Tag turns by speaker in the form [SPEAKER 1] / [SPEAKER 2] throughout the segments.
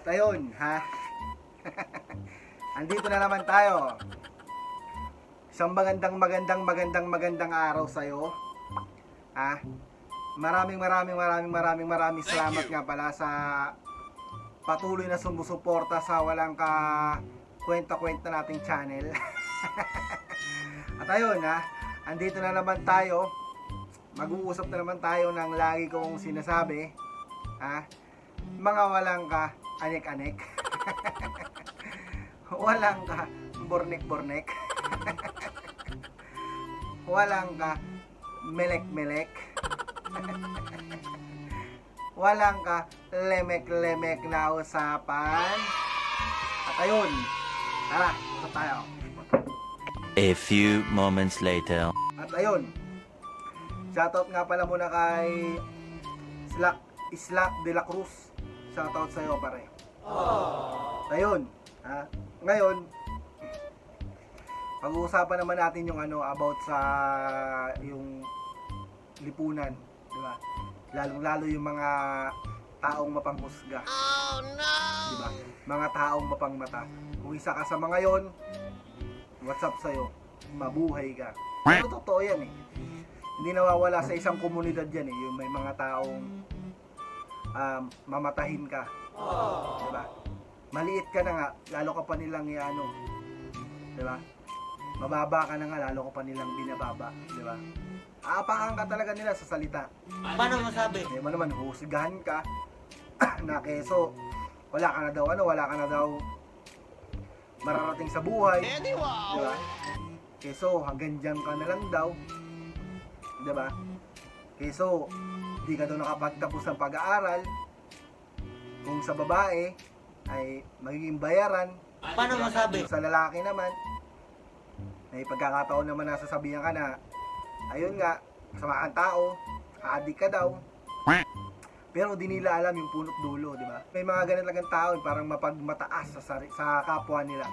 [SPEAKER 1] At ayun, ha? Andito na naman tayo. Isang magandang magandang magandang magandang araw sa'yo. Ha? Maraming maraming maraming maraming maraming salamat nga pala sa patuloy na sumusuporta sa walang ka kwenta-kwenta nating channel. At ayun ha, andito na naman tayo. Mag-uusap na naman tayo ng lagi kong sinasabi. Ha? Mga walang ka anek-anek. walang ka bornek-bornek. walang ka melek-melek. walang ka lemek-lemek na usapan. At ayun, tara, usap tayo.
[SPEAKER 2] A few moments later.
[SPEAKER 1] At ayun, shoutout nga pala muna kay Slack, Slack de la Cruz. Shoutout sa'yo pare. Ayun, ha? Ngayon, pag-uusapan naman natin yung ano about sa yung lipunan, di ba? Lalong-lalo yung mga taong mapanghusga. Oh no! Di ba? Mga taong mapangmata. Kung isa ka sa mga yon, what's up sa'yo? Mabuhay ka. Pero totoo yan eh. Hindi nawawala sa isang komunidad yan eh. Yung may mga taong um, mamatahin ka. Diba? Maliit ka na nga, lalo ka pa nilang ano. Diba? Mababa ka na nga, lalo ka pa nilang binababa. Diba? Aapakan ka talaga nila sa salita.
[SPEAKER 3] Paano masabi?
[SPEAKER 1] Mo naman, husgahan ka na keso, wala ka na daw, ano, wala ka na daw mararating sa buhay. Di ba? Keso, hanggang dyan ka na lang daw. Di ba? Keso, di ka daw nakapagtapos ng pag-aaral. Kung sa babae, ay magiging bayaran.
[SPEAKER 3] Paano masabi?
[SPEAKER 1] Sa lalaki naman, may pagkakataon naman na sasabihan ka na, ayun nga, masama kang tao, adik ka daw. Pero di nila alam yung punot dulo, di ba? May mga ganun talagang tao, yung parang mapagmataas sa, sari, sa kapwa nila.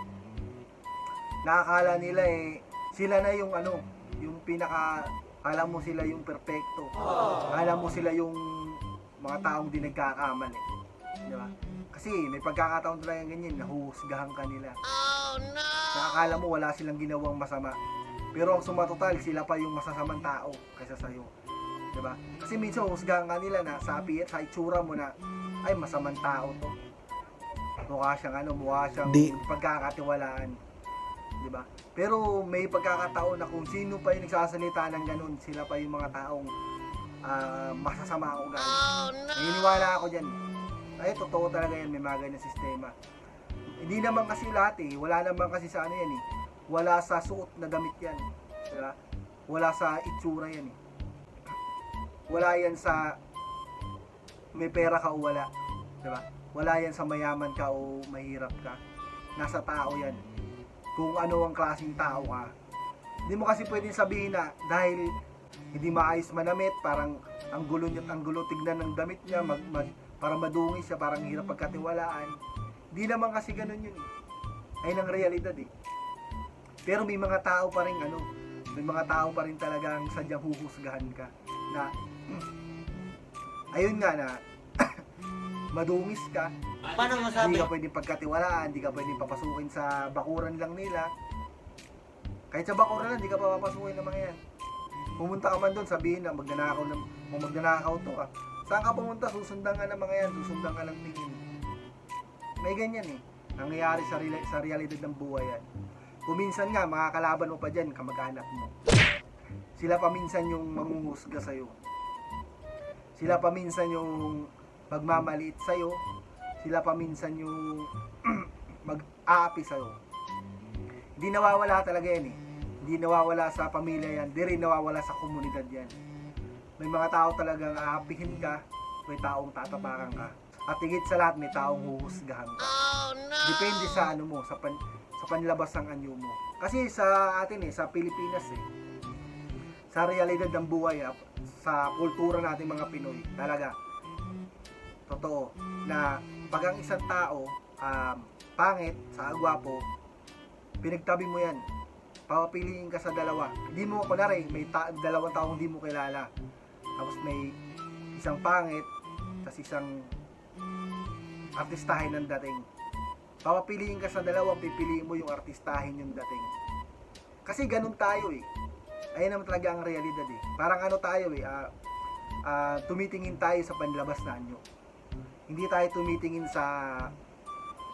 [SPEAKER 1] Nakakala nila eh, sila na yung ano, yung pinaka, alam mo sila yung perfecto. Alam mo sila yung mga taong di nagkakamali. Di ba? Kasi may pagkakataon talaga ganyan, nahuhusgahan ka nila. Nakakala mo wala silang ginawang masama. Pero ang sumatotal, sila pa yung masasamang tao kaysa sa'yo. Diba? Kasi minsan husgahan ka nila na sa appearance, sa itsura mo na, ay masamang tao to. Mukha siyang ano, mukha siyang
[SPEAKER 3] Di.
[SPEAKER 1] pagkakatiwalaan. Diba? Pero may pagkakataon na kung sino pa yung nagsasalita ng ganun, sila pa yung mga taong ah, masasama ang ugali. Naniniwala ako dyan. Ay, totoo talaga yan, may mga ganyan sistema. Hindi naman kasi lahat eh, wala naman kasi sa ano yan eh. Wala sa suot na damit yan. Diba? Wala sa itsura yan eh. Wala yan sa may pera ka o wala. Diba? Wala yan sa mayaman ka o mahirap ka. Nasa tao yan. Kung ano ang klaseng tao ka. Hindi mo kasi pwedeng sabihin na dahil hindi maayos manamit, parang ang gulo niya, ang gulo tignan ng damit niya, mag, mag, parang madungis siya, parang hirap pagkatiwalaan. Hindi naman kasi ganun yun eh. Ayun ang realidad eh. Pero may mga tao pa rin ano, may mga tao pa rin talagang sadyang huhusgahan ka na ayun nga na madungis ka,
[SPEAKER 3] Paano masabi?
[SPEAKER 1] hindi ka pwedeng pagkatiwalaan, hindi ka pwedeng papasukin sa bakuran lang nila. Kahit sa bakuran lang, hindi ka pa papasukin ng mga yan. Pumunta ka man doon, sabihin na magnanakaw ng, kung magnanakaw to ka. Saan ka pumunta, susundan ka ng mga yan, susundan ka ng tingin. May ganyan eh. Nangyayari sa, real- sa realidad ng buhay yan. Kuminsan nga, mga kalaban mo pa dyan, kamag-anak mo. Sila pa minsan yung mangunghusga sa'yo. Sila pa minsan yung magmamaliit sa'yo. Sila pa minsan yung mag-aapi sa'yo. Hindi nawawala talaga yan eh. Hindi nawawala sa pamilya yan. Hindi rin nawawala sa komunidad yan. May mga tao talagang aapihin ka. May taong tatapakan ka. At higit sa lahat, may taong huhusgahan ka. Depende sa ano mo, sa pan, sa panlabas ng anyo mo. Kasi sa atin eh, sa Pilipinas eh, sa realidad ng buhay, ah, sa kultura natin mga Pinoy, talaga, totoo, na pag ang isang tao, um, pangit, sa agwapo, pinagtabi mo yan, papapiliin ka sa dalawa. Hindi mo, kunwari, may ta- dalawang taong hindi mo kilala. Tapos may isang pangit, tapos isang artistahin ng dating. Papapiliin ka sa dalawang, pipiliin mo yung artistahin yung dating. Kasi ganun tayo eh. Ayun naman talaga ang realidad eh. Parang ano tayo eh, ah, ah, tumitingin tayo sa panlabas na anyo. Hindi tayo tumitingin sa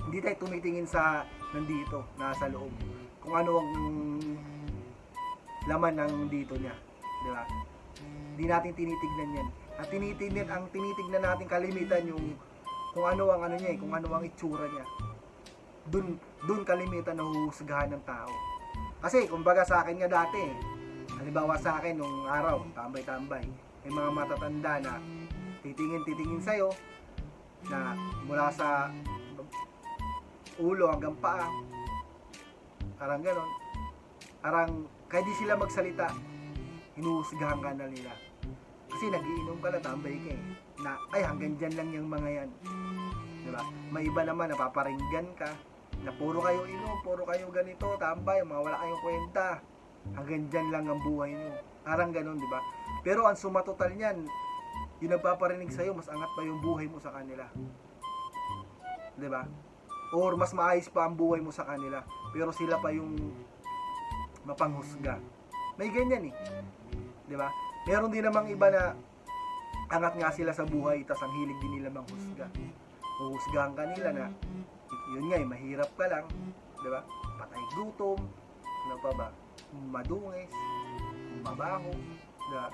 [SPEAKER 1] hindi tayo tumitingin sa nandito, nasa loob. Kung ano ang laman ng dito niya, di ba? Hindi natin tinitignan yan. At tinitignan, ang tinitignan natin kalimitan yung kung ano ang ano niya eh, kung ano ang itsura niya. Dun, dun kalimitan na huhusgahan ng tao. Kasi, kumbaga sa akin nga dati, eh, halimbawa sa akin nung araw, tambay-tambay, may mga matatanda na titingin-titingin sa'yo, na mula sa ulo hanggang paa, parang ganon, parang kahit di sila magsalita, hinuhusgahan ka na nila. Kasi nagiinom ka na, tambay ka eh. Na, ay hanggang dyan lang yung mga yan. Di ba? May iba naman, napaparinggan ka, na puro kayo inom, puro kayo ganito, tambay, mga wala kayong kwenta. Hanggang dyan lang ang buhay nyo. Parang ganon, di ba? Pero ang sumatotal niyan, yung nagpaparinig sa'yo, mas angat pa yung buhay mo sa kanila. Ba? Or mas maayos pa ang buhay mo sa kanila. Pero sila pa yung mapanghusga. May ganyan eh. Ba? Meron din namang iba na angat nga sila sa buhay, tas ang hilig din nila manghusga. Huhusgahan ka nila na yun nga eh, mahirap ka lang, di ba? Patay gutom, ano pa ba? Madungis, mabaho, di ba?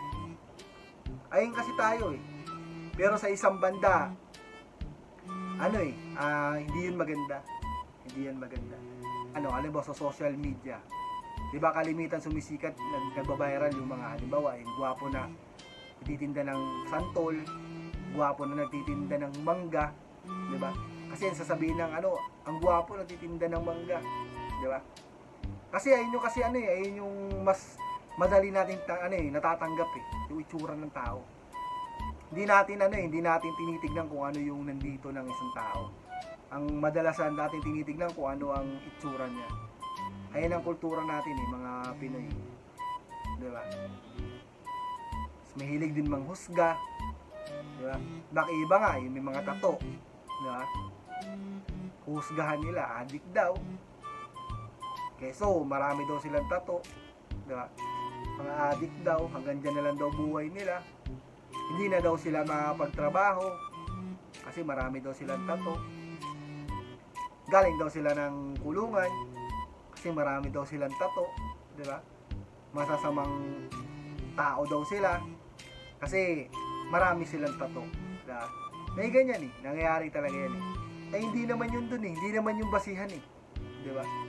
[SPEAKER 1] Ayun kasi tayo eh. Pero sa isang banda, ano eh, ah, hindi yun maganda. Hindi yan maganda. Ano, alam mo, sa social media, di ba kalimitan sumisikat, nag, nagbabiral yung mga, halimbawa, yung gwapo na nagtitinda ng santol, gwapo na nagtitinda ng mangga, di ba? Kasi ang sasabihin ng ano, ang gwapo nagtitinda ng mangga, di ba? Kasi ayun yung kasi ano eh, ayun yung mas madali natin ta- ano eh, natatanggap eh, yung itsura ng tao. Hindi natin ano eh, hindi natin tinitignan kung ano yung nandito ng isang tao. Ang madalasan natin tinitignan kung ano ang itsura niya. Ayun ang kultura natin eh, mga Pinoy. Di ba? Mahilig din manghusga. Di ba? Baka iba nga, yung may mga tato. Di ba? Husgahan nila, adik daw. Keso, marami daw silang tato. Di ba? Mga adik daw, hanggang dyan na lang daw buhay nila. Hindi na daw sila makapagtrabaho. Kasi marami daw silang tato. Galing daw sila ng kulungan. Kasi marami daw silang tato. Di ba? Masasamang tao daw sila. Kasi marami silang tato. Di ba? May ganyan eh. Nangyayari talaga yan eh. Eh hindi naman yun dun eh. Hindi naman yung basihan eh. Di ba?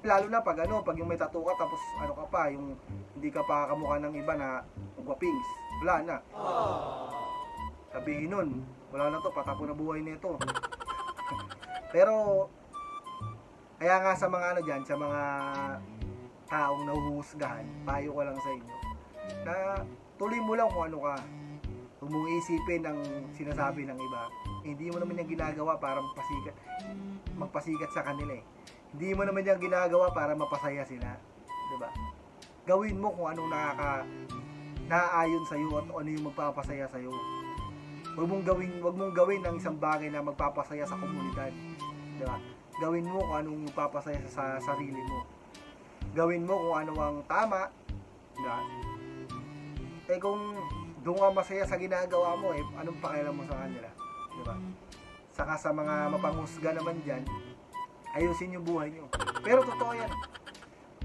[SPEAKER 1] Lalo na pag ano, pag yung may tattoo ka tapos ano ka pa, yung hindi ka pa kamukha ng iba na gwapings. Wala na. Sabihin nun, wala na to, patapo na buhay nito. Pero, kaya nga sa mga ano dyan, sa mga taong nahuhusgahan, payo ko lang sa inyo, na tuloy mo lang kung ano ka. Huwag mong isipin ang sinasabi ng iba. Hindi mo naman yung ginagawa para magpasikat, magpasikat sa kanila eh. Hindi mo naman yung ginagawa para mapasaya sila. ba? Gawin mo kung anong nakaka naaayon sa iyo at ano yung magpapasaya sa iyo. Huwag mong gawin, huwag mong gawin ang isang bagay na magpapasaya sa komunidad. 'Di ba? Gawin mo kung anong magpapasaya sa sarili mo. Gawin mo kung ano ang tama. 'Di ba? Eh kung doon ka masaya sa ginagawa mo, eh, anong pakialam mo sa kanila? 'Di ba? Saka sa mga mapanghusga naman diyan, ayusin yung buhay nyo. Pero totoo yan.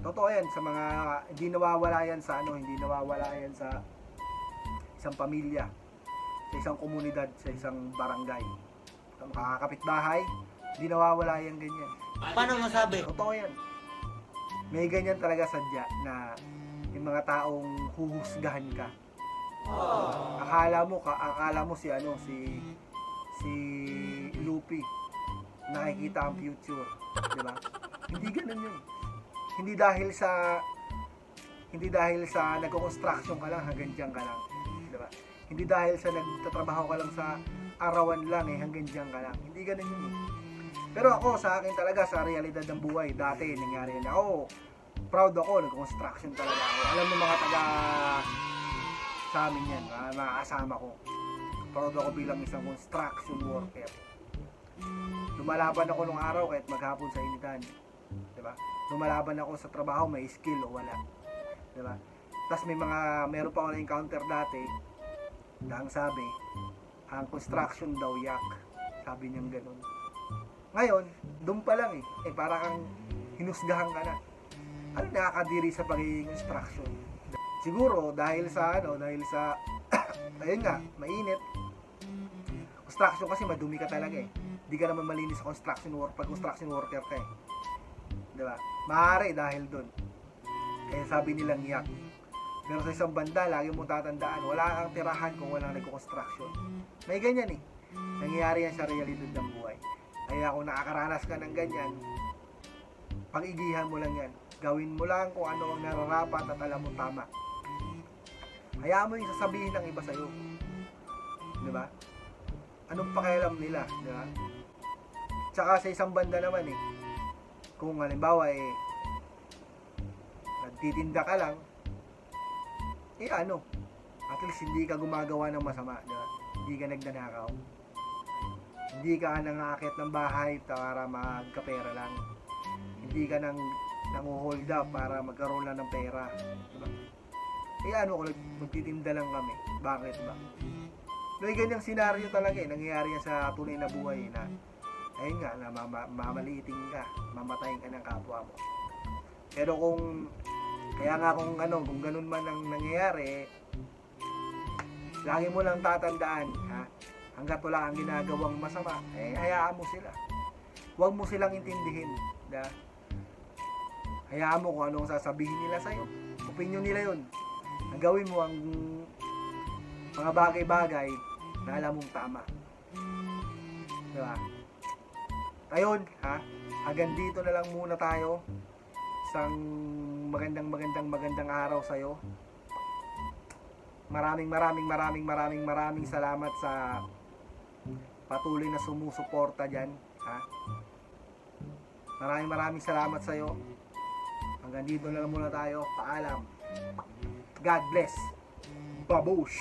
[SPEAKER 1] Totoo yan sa mga hindi nawawala yan sa ano, hindi nawawala yan sa isang pamilya, sa isang komunidad, sa isang barangay. Sa makakapit bahay, hindi nawawala yan ganyan.
[SPEAKER 3] Paano masabi?
[SPEAKER 1] Totoo yan. May ganyan talaga sadya na yung mga taong huhusgahan ka. Akala mo ka, akala mo si ano si si Lupi nakikita ang future, 'di ba? Hindi ganoon 'yun. Hindi dahil sa hindi dahil sa nagko-construction ka lang hanggang diyan ka lang, 'di ba? Hindi dahil sa nagtatrabaho ka lang sa arawan lang eh hanggang diyan ka lang. Hindi ganoon 'yun. Pero ako sa akin talaga sa realidad ng buhay, dati nangyari na ako. Proud ako, nag-construction talaga ako. Alam mo mga taga sa amin yan, mga kasama ko. Proud ako bilang isang construction worker. Lumalaban ako nung araw kahit maghapon sa initan. Di ba? Lumalaban ako sa trabaho, may skill o wala. Di ba? Tapos may mga, meron pa ako na-encounter dati, na ang sabi, ang construction daw yak. Sabi niyang ganun. Ngayon, doon pa lang eh. Eh, para kang hinusgahan ka na. Ano nakakadiri sa pagiging construction? Siguro, dahil sa ano, dahil sa, ayun nga, mainit. Construction kasi madumi ka talaga eh. Hindi ka naman malinis sa construction work pag construction worker ka eh. Di ba? Maaari dahil doon. Kaya sabi nilang yak. Pero sa isang banda, lagi mo tatandaan, wala kang tirahan kung walang nagko-construction. May ganyan eh. Nangyayari yan sa realidad ng buhay. Kaya kung nakakaranas ka ng ganyan, pag-igihan mo lang yan. Gawin mo lang kung ano ang nararapat at alam mo tama. Hayaan mo yung sasabihin ng iba sa'yo. Di ba? Anong pakialam nila, di ba? Tsaka sa isang banda naman eh, kung halimbawa eh, nagtitinda ka lang, eh ano, at least hindi ka gumagawa ng masama, di ba? Hindi ka nagnanakaw. Hindi ka nangakit ng bahay para magkapera lang. Hindi ka nang nanguhold up para magkaroon lang ng pera. Di ba? Eh ano kung magtitinda lang kami? Bakit ba? May ganyang senaryo talaga eh. Nangyayari yan sa tunay na buhay eh, na ayun nga, na mama, mamaliiting ka, mamatayin ka ng kapwa mo. Pero kung, kaya nga kung ano, kung ganun man ang nangyayari, lagi mo lang tatandaan, ha? Hanggat wala kang ginagawang masama, eh, hayaan mo sila. Huwag mo silang intindihin, da? Hayaan mo kung anong sasabihin nila sa'yo. Opinion nila yun. Ang gawin mo ang mga bagay-bagay na alam mong tama. Diba? Ayun, ha? Hanggang dito na lang muna tayo. Isang magandang magandang magandang araw sa'yo. Maraming maraming maraming maraming maraming salamat sa patuloy na sumusuporta dyan. Ha? Maraming maraming salamat sa'yo. Hanggang dito na lang muna tayo. Paalam. God bless. Babush!